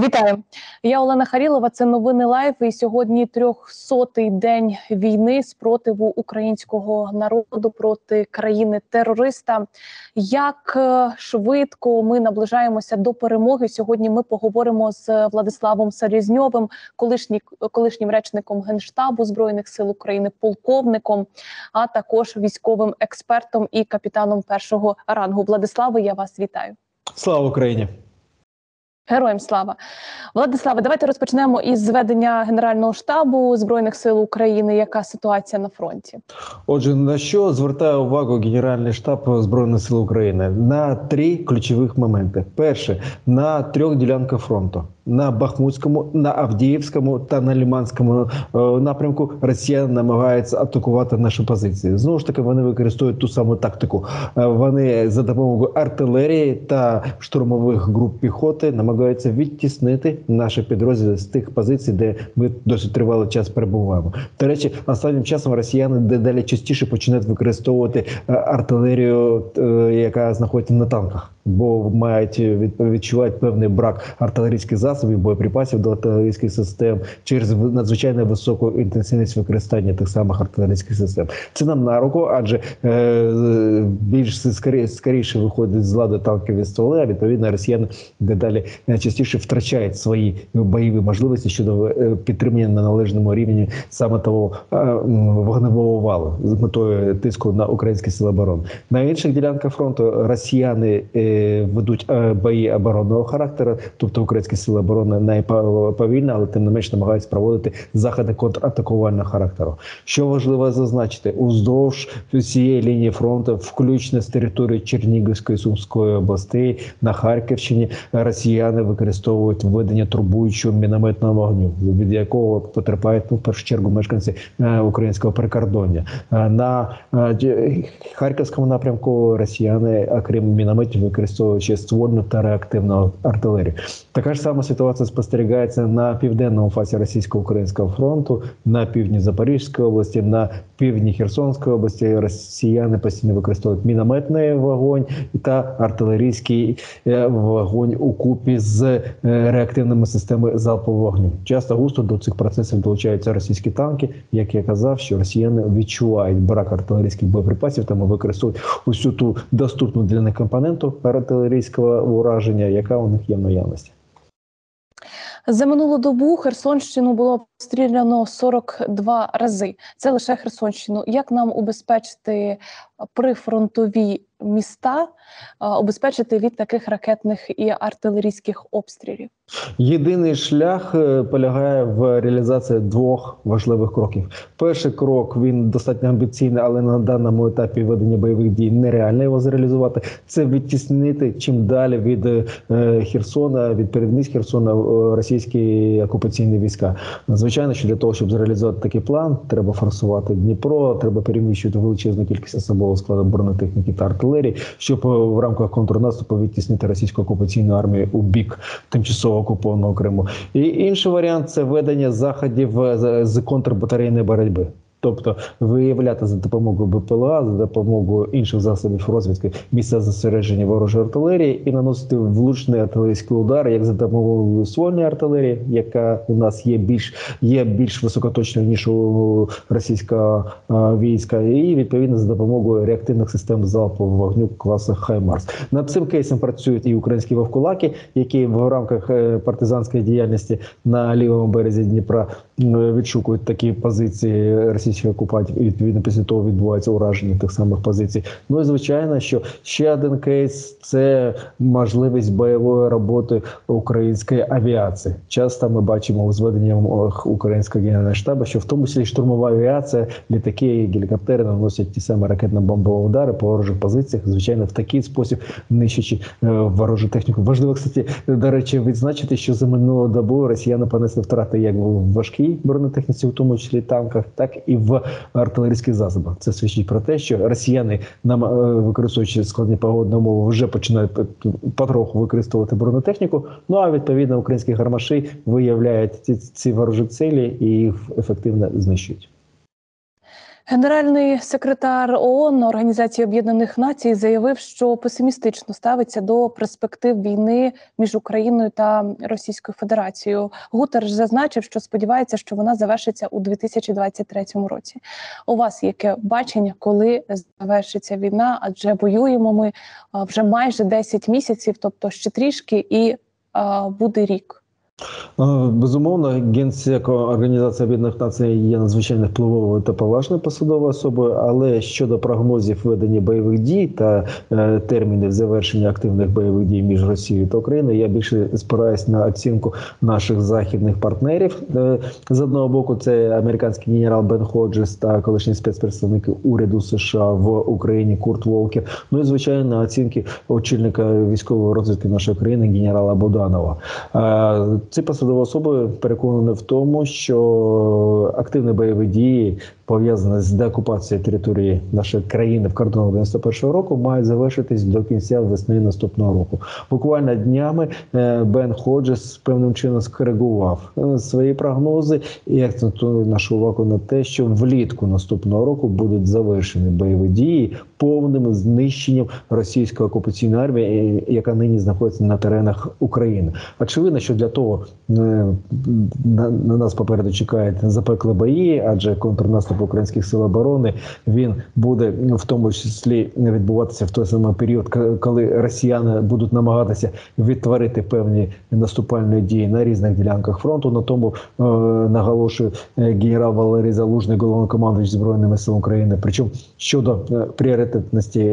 Вітаю, я Олена Харілова. Це новини Лайф. І сьогодні трьохсотий день війни спротиву українського народу проти країни-терориста. Як е, швидко ми наближаємося до перемоги? Сьогодні ми поговоримо з Владиславом Селезньовим, колишні, колишнім речником генштабу збройних сил України, полковником, а також військовим експертом і капітаном першого рангу. Владиславе, я вас вітаю. Слава Україні. Героям слава Владиславе, давайте розпочнемо із зведення Генерального штабу збройних сил України. Яка ситуація на фронті? Отже, на що звертає увагу Генеральний штаб збройних сил України на три ключових моменти: перше на трьох ділянках фронту на Бахмутському, на Авдіївському та на Ліманському е, напрямку Росія намагається атакувати наші позиції. Знову ж таки, вони використовують ту саму тактику. Е, вони за допомогою артилерії та штурмових груп піхоти намагаються відтіснити наші підрозділи з тих позицій, де ми досить тривалий час перебуваємо. До речі, останнім часом росіяни дедалі частіше починають використовувати е, артилерію, яка знаходиться на танках бо мають відчувають певний брак артилерійських засобів, боєприпасів до артилерійських систем через надзвичайно високу інтенсивність використання тих самих артилерійських систем. Це нам на руку, адже е, більш скоріше виходить з ладу танкові стволи, а відповідно росіяни дедалі частіше втрачають свої бойові можливості щодо е, підтримання на належному рівні саме того е, вогневого валу з метою тиску на українські сили оборони. На інших ділянках фронту росіяни. Е, ведуть е, бої оборонного характеру, тобто українські сили оборони найповільно, але тим не менш намагаються проводити заходи контратакувального характеру. Що важливо зазначити, уздовж всієї лінії фронту, включно з території Чернігівської Сумської областей на Харківщині, росіяни використовують введення турбуючого мінометного вогню, від якого потерпають ну, в першу чергу мешканці е, українського прикордоння. Е, на харківському напрямку росіяни, окрім мінометів, використовуючи ствольну та реактивну артилерію. Така ж сама ситуація спостерігається на південному фасі російсько-українського фронту, на півдні Запорізької області, на півдні Херсонської області. Росіяни постійно використовують мінометний вогонь та артилерійський е, вогонь у купі з е, реактивними системами залпового вогню. Часто густо до цих процесів долучаються російські танки. Як я казав, що росіяни відчувають брак артилерійських боєприпасів, тому використовують усю ту доступну для них компоненту артилерійського ураження, яка у них є в наявності. За минулу добу Херсонщину було обстріляно 42 рази. Це лише Херсонщину. Як нам убезпечити прифронтові міста обезпечити від таких ракетних і артилерійських обстрілів. Єдиний шлях е, полягає в реалізації двох важливих кроків. Перший крок він достатньо амбіційний, але на даному етапі ведення бойових дій нереально його зреалізувати. Це відтіснити чим далі від е, Херсона, від передмість Херсона е, російські окупаційні війська. Звичайно, що для того, щоб зреалізувати такий план, треба форсувати Дніпро, треба переміщувати величезну кількість особового складу бронетехніки та артилерії щоб е, в рамках контрнаступу відтіснити російську окупаційну армію у бік тимчасово окупованого Криму. І інший варіант це ведення заходів е, з контрбатарейної боротьби. Тобто виявляти за допомогою БПЛА, за допомогою інших засобів розвідки місця зосередження ворожої артилерії і наносити влучний артилерійський удар, як за допомогою ствольної артилерії, яка у нас є більш є більш високоточною ніж у російського війська, і відповідно за допомогою реактивних систем залпового вогню класу Хаймарс. Над цим кейсом працюють і українські вовкулаки, які в рамках е, партизанської діяльності на лівому березі Дніпра відшукують такі позиції російських окупантів, і відповідно після того відбувається ураження тих самих позицій. Ну і звичайно, що ще один кейс це можливість бойової роботи української авіації. Часто ми бачимо у зведенням українського генерального штабу, що в тому числі штурмова авіація, літаки, гелікоптери наносять ті самі ракетно-бомбові удари по ворожих позиціях. Звичайно, в такий спосіб нищачи е, ворожу техніку. Важливо кстати, до речі, відзначити, що за минулу добу росіяни понесли втрати як в важкій бронетехніці, в тому числі танках, так і в артилерійських засобах. Це свідчить про те, що росіяни нам е, використовуючи складні погодні умови, вже починають потроху використовувати бронетехніку. Ну а відповідно українські гармаші виявляють ці, ці ворожі цілі і їх ефективно знищують. Генеральний секретар ООН Організації Об'єднаних Націй заявив, що песимістично ставиться до перспектив війни між Україною та Російською Федерацією. Гутерш зазначив, що сподівається, що вона завершиться у 2023 році. У вас яке бачення, коли завершиться війна? Адже воюємо ми вже майже 10 місяців, тобто ще трішки, і буде рік. Безумовно, генсек Організації Об'єднаних Націй є надзвичайно впливовою та поважною посадовою особою, але щодо прогнозів ведення бойових дій та е, термінів завершення активних бойових дій між Росією та Україною, я більше спираюсь на оцінку наших західних партнерів. Е, з одного боку, це американський генерал Бен Ходжес та колишні спецпредставники уряду США в Україні Курт Волкер. Ну і звичайно оцінки очільника військової розвідки нашої країни генерала Боданова. Е, ці посадові особи переконані в тому, що активні бойові дії пов'язане з деокупацією території нашої країни в кордонах 91 року, мають завершитись до кінця весни наступного року. Буквально днями е, Бен Ходжес певним чином скоригував е, свої прогнози і акцентує нашу увагу на те, що влітку наступного року будуть завершені бойові дії повним знищенням російської окупаційної армії, яка нині знаходиться на теренах України. Очевидно, що для того на, на нас попереду чекають запекли бої, адже контрнаступ українських сил оборони він буде в тому числі відбуватися в той самий період, коли росіяни будуть намагатися відтворити певні наступальні дії на різних ділянках фронту. На тому е, наголошує е, генерал Валерій Залужний, головнокомандуючий збройними силами України. Причому щодо е, пріоритетності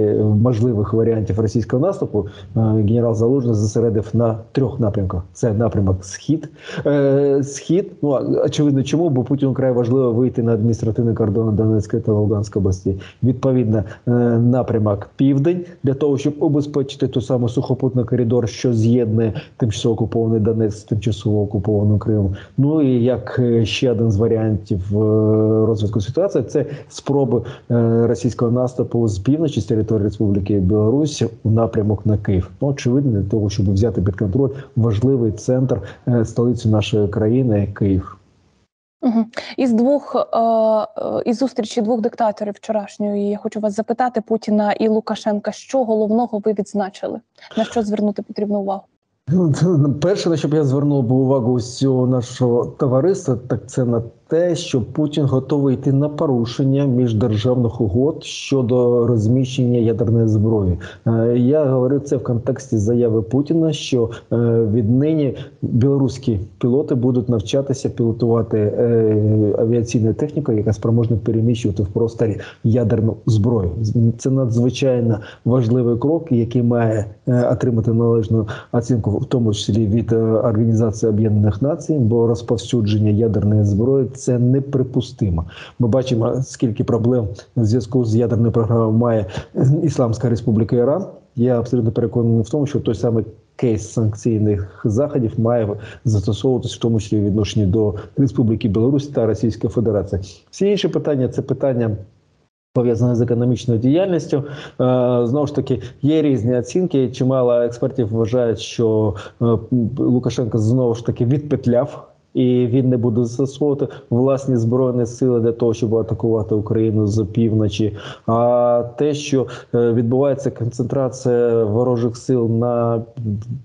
можливих варіантів російського наступу, е, генерал Залужний зосередив на трьох напрямках: це напрямок схід, е, схід. Ну очевидно, чому бо Путін край важливо вийти на адміністративний кордону Донецької та Луганської області. Відповідно, е, напрямок Південь для того, щоб обезпечити ту саму сухопутний коридор, що з'єднує тимчасово окупований Донецьк з тимчасово окупованим Кримом. Ну і як е, ще один з варіантів е, розвитку ситуації, це спроби російського наступу з півночі з території Республіки Білорусь у напрямок на Київ. Ну, очевидно, для того, щоб взяти під контроль важливий центр столиці нашої країни Київ. Угу. Із двох е, е, із зустрічі двох диктаторів вчорашньої я хочу вас запитати Путіна і Лукашенка, що головного ви відзначили? На що звернути потрібну увагу? Ну, перше, на що б я звернув увагу усього нашого товариства, так це на те, що Путін готовий йти на порушення міждержавних угод щодо розміщення ядерної зброї. Е, я говорю це в контексті заяви Путіна, що е, віднині білоруські пілоти будуть навчатися пілотувати е, авіаційну техніку, яка спроможна переміщувати в просторі ядерну зброю. Це надзвичайно важливий крок, який має отримати належну оцінку, в тому числі від Організації Об'єднаних Націй, бо розповсюдження ядерної зброї це неприпустимо. Ми бачимо, скільки проблем в зв'язку з ядерною програмою має Ісламська Республіка Іран. Я абсолютно переконаний в тому, що той самий кейс санкційних заходів має застосовуватися в тому числі відношенні до Республіки Білорусь та Російської Федерації. Всі інші питання це питання. Пов'язане з економічною діяльністю, е, знову ж таки є різні оцінки. Чимало експертів вважають, що е, Лукашенко знову ж таки відпетляв і він не буде застосовувати власні збройні сили для того, щоб атакувати Україну з півночі. А те, що е, відбувається концентрація ворожих сил на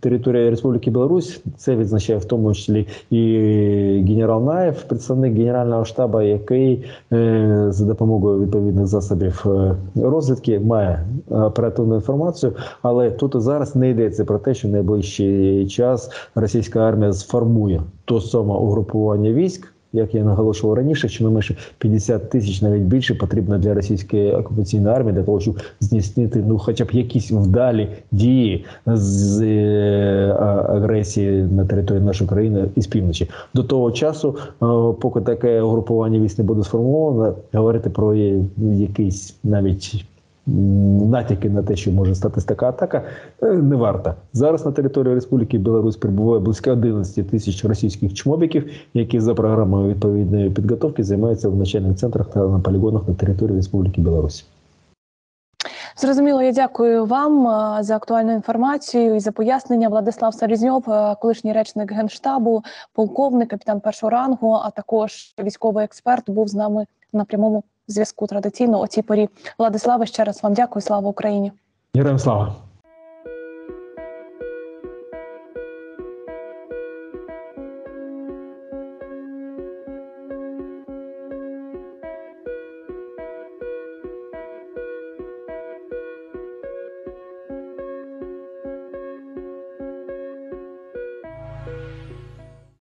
території Республіки Білорусь, це відзначає в тому числі і генерал Наєв, представник генерального штабу, який е, за допомогою відповідних засобів е, розвідки має оперативну інформацію. Але тут і зараз не йдеться про те, що найближчий час російська армія сформує то саме угрупування військ. Як я наголошував раніше, що не менше 50 тисяч навіть більше потрібно для російської окупаційної армії для того, щоб здійснити ну, хоча б якісь вдалі дії з е, агресії на території нашої країни із півночі. До того часу, е, поки таке угрупування військ не буде сформовано, говорити про якийсь навіть натяки на те, що може статись така атака, е, не варта. Зараз на території Республіки Білорусь перебуває близько 11 тисяч російських чмобіків, які за програмою відповідної підготовки займаються в начальних центрах та на полігонах на території Республіки Білорусь. Зрозуміло, я дякую вам е, за актуальну інформацію і за пояснення. Владислав Сарізньов, е, колишній речник генштабу, полковник, капітан першого рангу, а також військовий експерт, був з нами на прямому зв'язку традиційно о цій порі. Владиславе, ще раз вам дякую. Слава Україні. Героям слава!